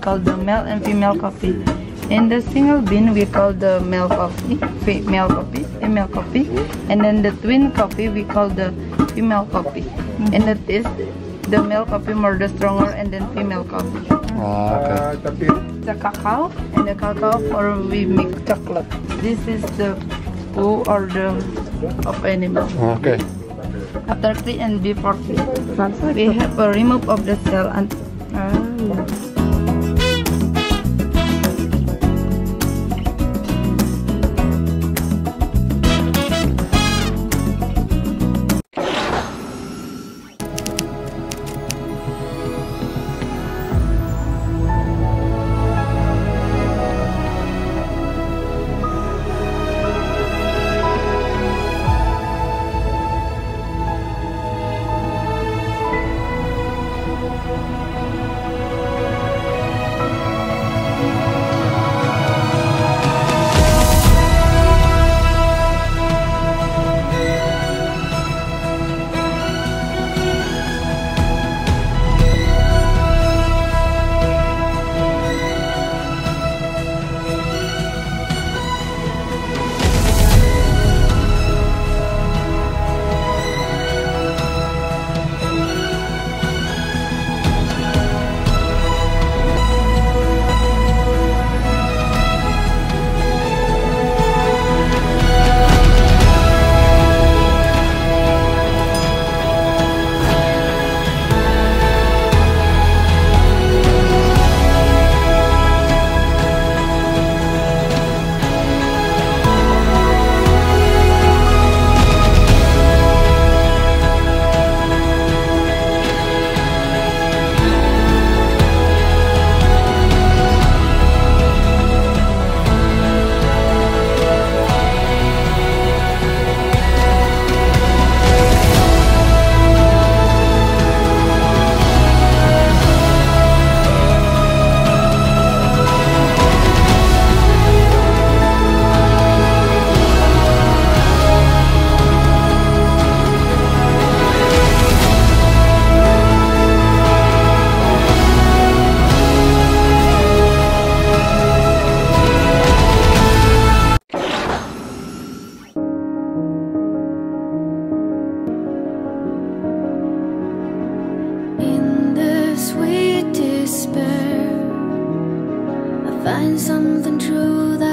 call the male and female coffee. In the single bean, we call the male coffee, female coffee, female coffee. And then the twin coffee, we call the female coffee. And that is the male coffee more the stronger and then female coffee. Oh, okay. The cacao and the cacao or we make chocolate. This is the poo or the of animal. Okay. After three and before three, we have a remove of the cell and. Ah, find something true that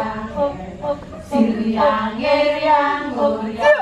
yang, siriang, yeriang, goriang.